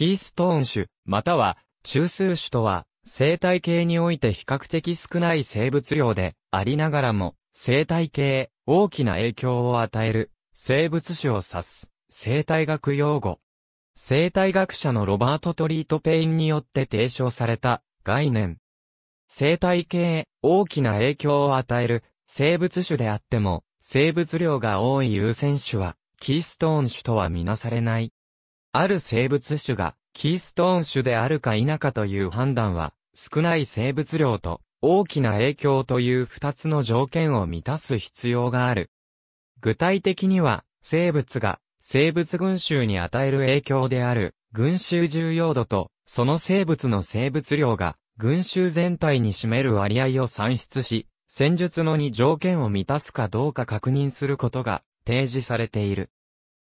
キーストーン種、または中枢種とは、生態系において比較的少ない生物量でありながらも、生態系へ大きな影響を与える生物種を指す生態学用語。生態学者のロバート・トリート・ペインによって提唱された概念。生態系へ大きな影響を与える生物種であっても、生物量が多い優占種は、キーストーン種とはみなされない。ある生物種が、キーストーン種であるか否かという判断は、少ない生物量と、大きな影響という二つの条件を満たす必要がある。具体的には、生物が、生物群衆に与える影響である、群衆重要度と、その生物の生物量が、群衆全体に占める割合を算出し、戦術の2条件を満たすかどうか確認することが提示されている。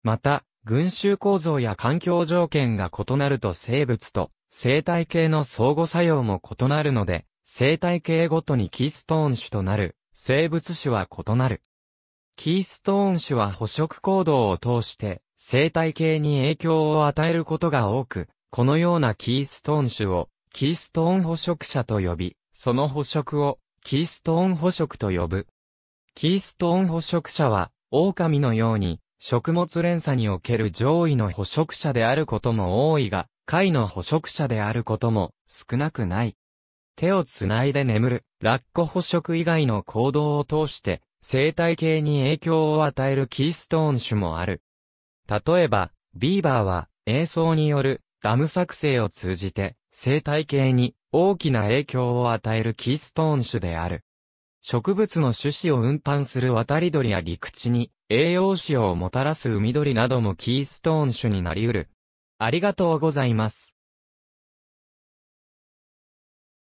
また、群衆構造や環境条件が異なると生物と生態系の相互作用も異なるので、生態系ごとにキーストーン種となる生物種は異なる。キーストーン種は捕食行動を通して生態系に影響を与えることが多く、このようなキーストーン種をキーストーン捕食者と呼び、その捕食をキーストーン捕食と呼ぶ。キーストーン捕食者は、狼のように、食物連鎖における上位の捕食者であることも多いが、下位の捕食者であることも少なくない。手をつないで眠る、ラッコ捕食以外の行動を通して、生態系に影響を与えるキーストーン種もある。例えば、ビーバーは、栄草によるダム作成を通じて、生態系に大きな影響を与えるキーストーン種である。植物の種子を運搬する渡り鳥や陸地に栄養士をもたらす海鳥などもキーストーン種になり得る。ありがとうございます。